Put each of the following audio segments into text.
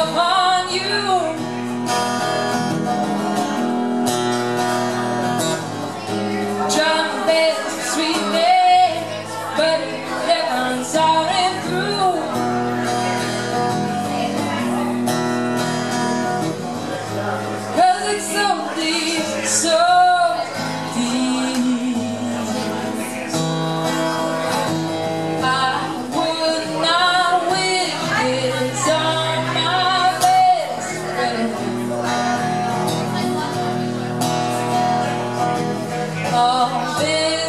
와 All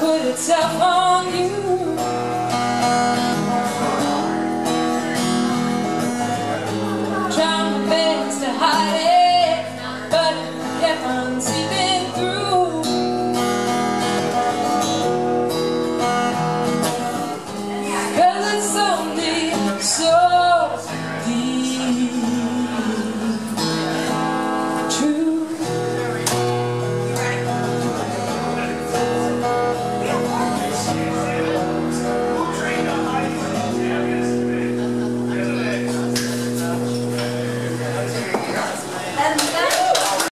put itself on you. Trying my best to hide it But it kept on seeping